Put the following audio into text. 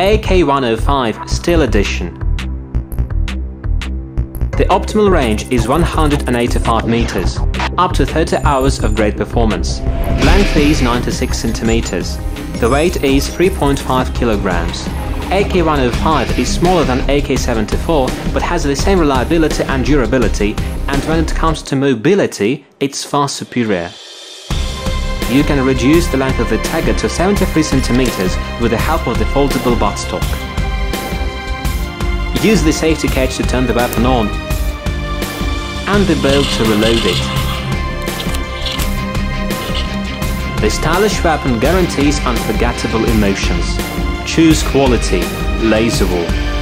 AK-105 Steel Edition The optimal range is 185 meters, up to 30 hours of great performance. Length is 96 centimeters. The weight is 3.5 kilograms. AK-105 is smaller than AK-74 but has the same reliability and durability and when it comes to mobility, it's far superior. You can reduce the length of the Tiger to 73 cm with the help of the foldable buttstock. Use the safety catch to turn the weapon on and the bolt to reload it. The stylish weapon guarantees unforgettable emotions. Choose quality, Laserwar.